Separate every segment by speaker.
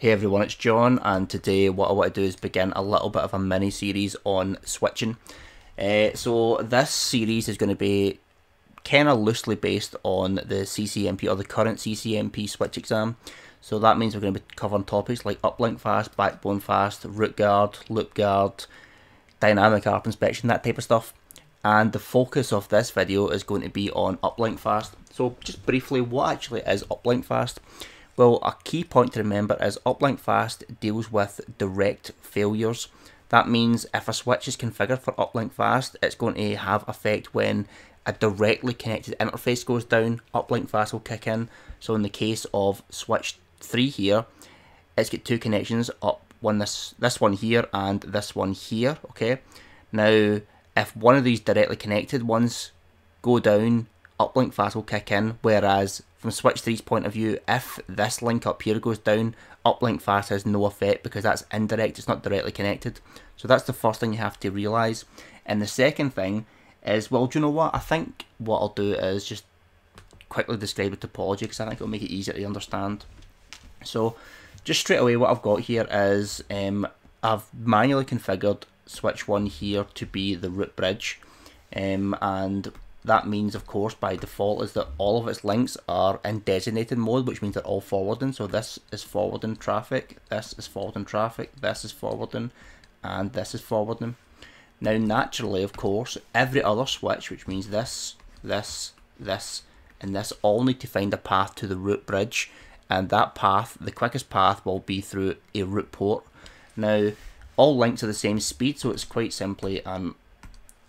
Speaker 1: Hey everyone, it's John, and today what I want to do is begin a little bit of a mini series on switching. Uh, so, this series is going to be kind of loosely based on the CCNP or the current CCNP switch exam. So, that means we're going to be covering topics like uplink fast, backbone fast, root guard, loop guard, dynamic ARP inspection, that type of stuff. And the focus of this video is going to be on uplink fast. So, just briefly, what actually is uplink fast? Well, a key point to remember is uplink fast deals with direct failures. That means if a switch is configured for uplink fast, it's going to have effect when a directly connected interface goes down, uplink fast will kick in. So in the case of switch 3 here, it's got two connections up one this this one here and this one here, okay? Now, if one of these directly connected ones go down, uplink fast will kick in, whereas from switch 3's point of view, if this link up here goes down, uplink fast has no effect because that's indirect, it's not directly connected. So that's the first thing you have to realise. And the second thing is, well, do you know what? I think what I'll do is just quickly describe the topology because I think it'll make it easier to understand. So just straight away what I've got here is um, I've manually configured switch 1 here to be the root bridge. Um, and that means, of course, by default, is that all of its links are in designated mode, which means they're all forwarding. So this is forwarding traffic, this is forwarding traffic, this is forwarding, and this is forwarding. Now, naturally, of course, every other switch, which means this, this, this, and this, all need to find a path to the root bridge, and that path, the quickest path, will be through a root port. Now, all links are the same speed, so it's quite simply an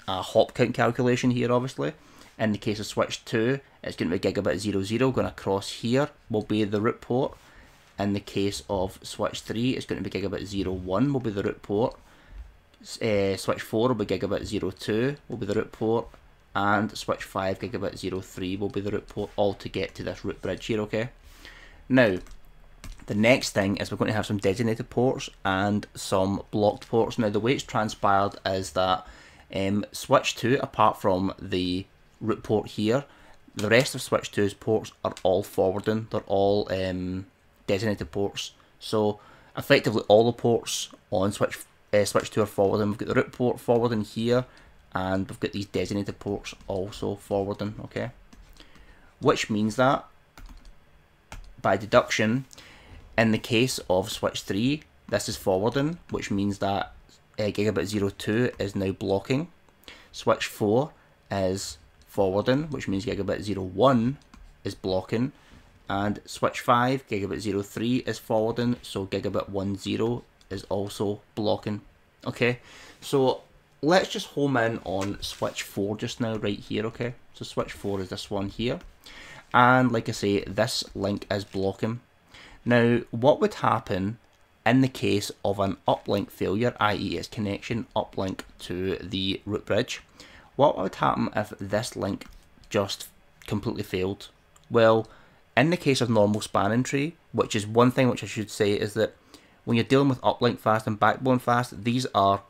Speaker 1: a hop count calculation here, obviously. In the case of switch 2, it's going to be gigabit 00 going across here will be the root port. In the case of switch 3, it's going to be gigabit 01 will be the root port. Uh, switch 4 will be gigabit 02 will be the root port. And switch 5 gigabit 03 will be the root port, all to get to this root bridge here, okay? Now, the next thing is we're going to have some designated ports and some blocked ports. Now, the way it's transpired is that um, switch 2, apart from the root port here, the rest of switch 2's ports are all forwarding. They're all um, designated ports. So effectively all the ports on switch uh, switch 2 are forwarding. We've got the root port forwarding here and we've got these designated ports also forwarding, okay? Which means that by deduction, in the case of switch 3, this is forwarding, which means that uh, gigabit 02 is now blocking. Switch 4 is forwarding, which means gigabit 01 is blocking. And switch 5, gigabit 03 is forwarding, so gigabit 10 is also blocking. Okay, so let's just home in on switch 4 just now, right here, okay? So switch 4 is this one here. And like I say, this link is blocking. Now, what would happen in the case of an uplink failure, i.e. its connection uplink to the root bridge, what would happen if this link just completely failed? Well, in the case of normal spanning tree, which is one thing which I should say is that when you're dealing with uplink fast and backbone fast, these are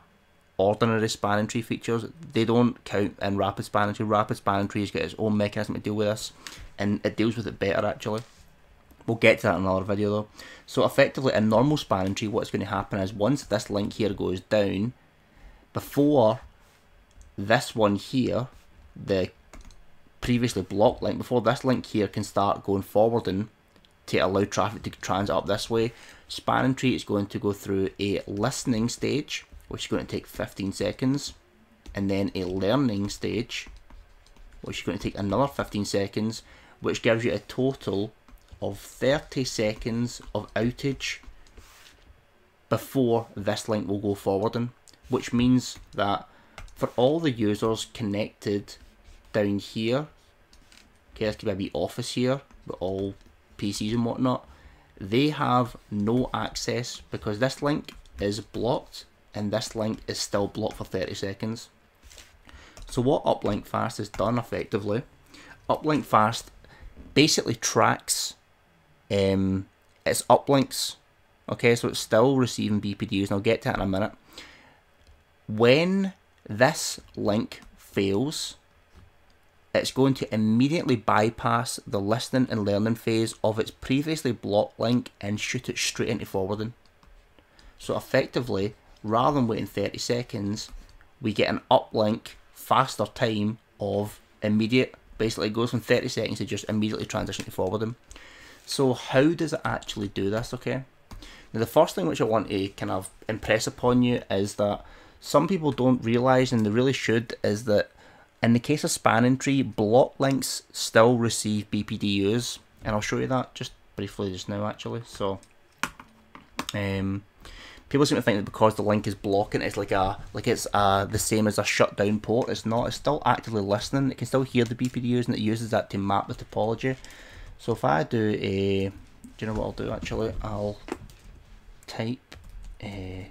Speaker 1: ordinary spanning tree features. They don't count in rapid spanning tree. Rapid spanning tree has got its own mechanism to deal with this, and it deals with it better actually. We'll get to that in another video though. So effectively in normal spanning tree what's going to happen is once this link here goes down, before this one here, the previously blocked link, before this link here can start going forwarding to allow traffic to transit up this way, spanning tree is going to go through a listening stage, which is going to take 15 seconds, and then a learning stage, which is going to take another 15 seconds, which gives you a total of 30 seconds of outage before this link will go forwarding, which means that for all the users connected down here, okay, this could be a office here with all PCs and whatnot, they have no access because this link is blocked and this link is still blocked for 30 seconds. So what Uplink Fast has done effectively, Uplink Fast basically tracks um, it's uplinks. Okay, so it's still receiving BPDUs, and I'll get to that in a minute. When this link fails, it's going to immediately bypass the listening and learning phase of its previously blocked link and shoot it straight into forwarding. So effectively, rather than waiting 30 seconds, we get an uplink faster time of immediate. Basically, it goes from 30 seconds to just immediately transition to forwarding. So how does it actually do this, okay? Now the first thing which I want to kind of impress upon you is that some people don't realise, and they really should, is that in the case of spanning tree, block links still receive BPDUs, and I'll show you that just briefly just now actually. So, um, people seem to think that because the link is blocking, it's like a like it's uh the same as a shutdown port. It's not. It's still actively listening. It can still hear the BPDUs, and it uses that to map the topology. So if I do a, do you know what I'll do actually? I'll type a,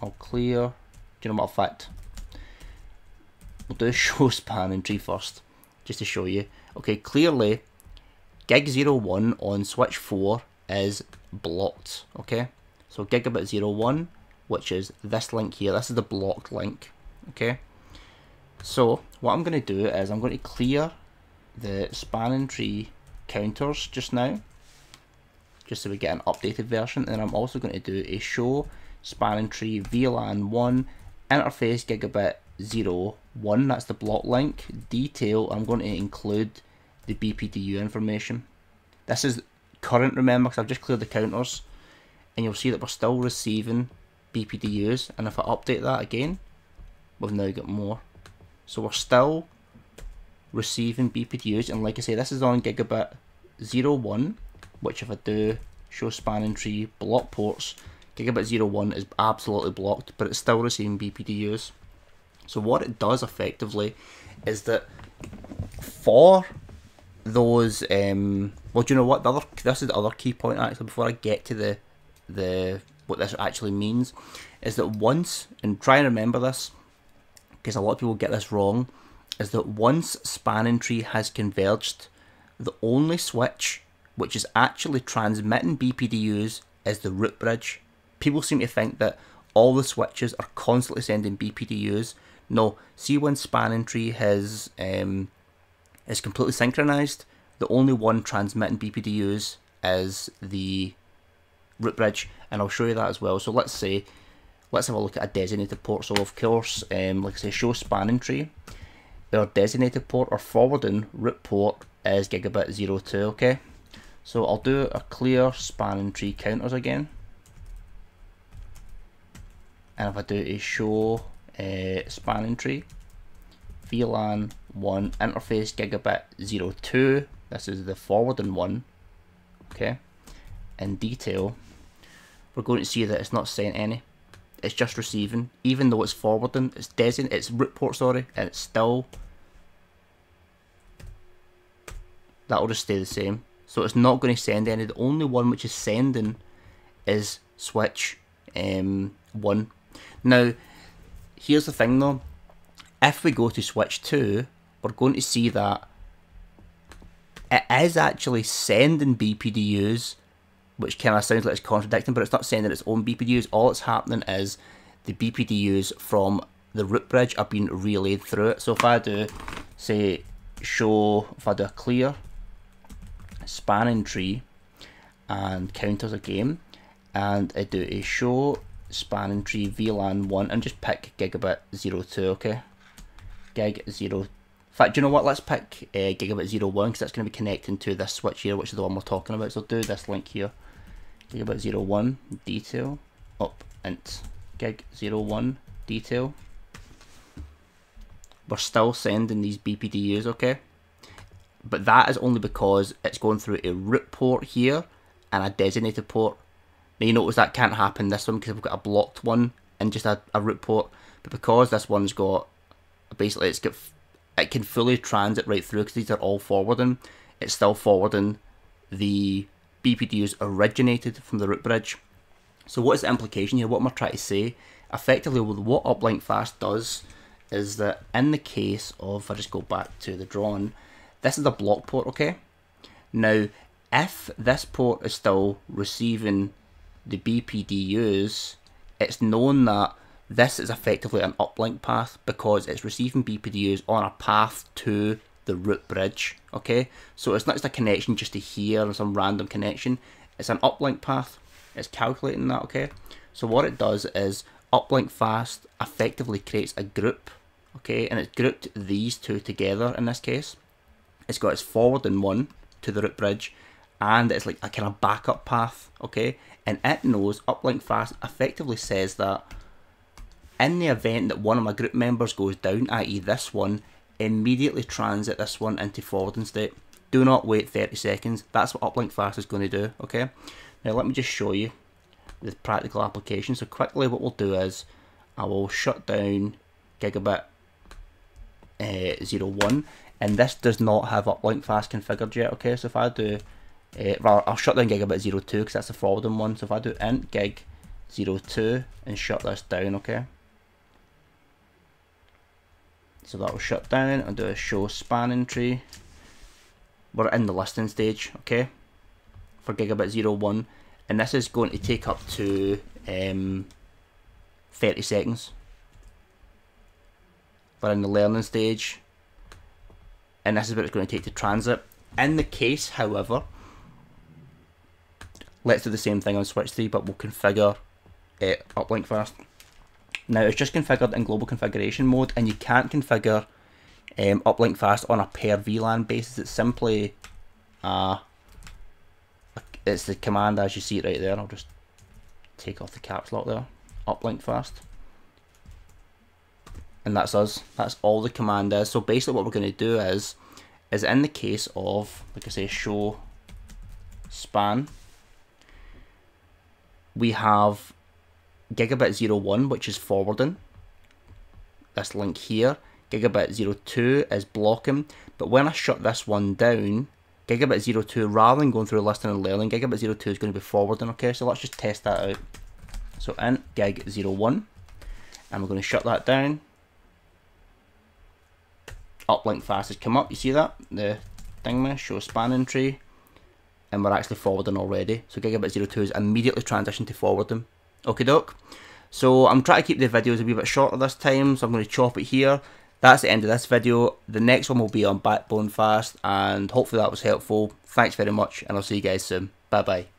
Speaker 1: I'll clear, do you know what effect? We'll do a show spanning tree first, just to show you. Okay, clearly, gig 01 on switch 4 is blocked, okay? So gigabit 01, which is this link here, this is the blocked link, okay? So what I'm going to do is I'm going to clear the spanning tree counters just now just so we get an updated version. And I'm also going to do a show spanning tree VLAN 1 interface gigabit 0 1 that's the block link. Detail I'm going to include the BPDU information. This is current remember because I've just cleared the counters. And you'll see that we're still receiving BPDUs and if I update that again we've now got more. So we're still receiving BPDUs and like I say this is on gigabit 01 which if I do show spanning tree block ports gigabit 01 is absolutely blocked but it's still receiving BPDUs so what it does effectively is that for those um well do you know what? The other this is the other key point actually before I get to the the what this actually means is that once and try and remember this because a lot of people get this wrong is that once spanning tree has converged, the only switch which is actually transmitting BPDUs is the root bridge. People seem to think that all the switches are constantly sending BPDUs. No, see when spanning tree has um, is completely synchronized, the only one transmitting BPDUs is the root bridge, and I'll show you that as well. So let's say, let's have a look at a designated port. So of course, um, like I say, show spanning tree our designated port or forwarding root port is gigabit 02 okay? So I'll do a clear spanning tree counters again. And if I do a show uh, spanning tree VLAN 1 interface gigabit 02 this is the forwarding one okay? In detail we're going to see that it's not saying any it's just receiving. Even though it's forwarding it's design it's root port sorry and it's still that'll just stay the same. So it's not going to send any. The only one which is sending is switch um, 1. Now, here's the thing though. If we go to switch 2, we're going to see that it is actually sending BPDUs, which kind of sounds like it's contradicting, but it's not sending its own BPDUs. All that's happening is the BPDUs from the root bridge are being relayed through it. So if I do, say, show, if I do a clear, spanning tree and count as a game and I do a show spanning tree VLAN 1 and just pick gigabit 02 okay? Gig 0 in fact do you know what let's pick uh, gigabit 01 because that's going to be connecting to this switch here which is the one we're talking about so do this link here. Gigabit 01 detail up int. Gig 01 detail. We're still sending these BPDUs okay but that is only because it's going through a root port here and a designated port. Now you notice that can't happen this one because we've got a blocked one and just a, a root port, but because this one's got basically it's got it can fully transit right through because these are all forwarding. It's still forwarding the BPDUs originated from the root bridge. So what is the implication here? What am I trying to say? Effectively, what uplink fast does is that in the case of, if I just go back to the drawing, this is a block port, okay? Now, if this port is still receiving the BPDUs, it's known that this is effectively an uplink path because it's receiving BPDUs on a path to the root bridge, okay? So it's not just a connection just to here or some random connection, it's an uplink path, it's calculating that, okay? So what it does is uplink fast effectively creates a group, okay? And it's grouped these two together in this case. It's got its forward forwarding one to the root bridge and it's like a kind of backup path, okay? And it knows uplink fast effectively says that in the event that one of my group members goes down, i.e. this one, immediately transit this one into forwarding state. Do not wait 30 seconds. That's what uplink fast is going to do, okay? Now let me just show you the practical application. So quickly what we'll do is I will shut down gigabit uh, 01 and this does not have uplink fast configured yet, okay? So if I do, uh, well, I'll shut down gigabit 02 because that's the forwarding one. So if I do int gig 02 and shut this down, okay? So that will shut down and do a show spanning tree. We're in the listing stage, okay, for gigabit 01. And this is going to take up to um, 30 seconds. We're in the learning stage. And this is what it's going to take to transit. In the case, however, let's do the same thing on switch 3, but we'll configure it uplink fast. Now it's just configured in global configuration mode and you can't configure um, uplink fast on a per VLAN basis. It's simply uh, it's the command as you see it right there. I'll just take off the caps lock there. Uplink fast. And that's us. That's all the command is. So basically what we're going to do is, is in the case of, like I say, show span, we have gigabit 01, which is forwarding. This link here, gigabit 02 is blocking. But when I shut this one down, gigabit 02, rather than going through listing and learning, gigabit 02 is going to be forwarding. Okay, so let's just test that out. So int gig 01, and we're going to shut that down. Uplink fast has come up, you see that? The thing show spanning tree. And we're actually forwarding already. So gigabit 02 is immediately transitioned to forwarding. Okay doke. So I'm trying to keep the videos a wee bit shorter this time, so I'm going to chop it here. That's the end of this video. The next one will be on Backbone Fast, and hopefully that was helpful. Thanks very much, and I'll see you guys soon. Bye bye.